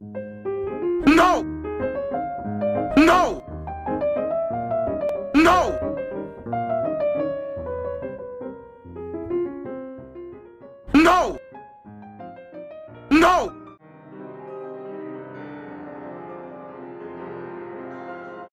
No! No! No! No! No!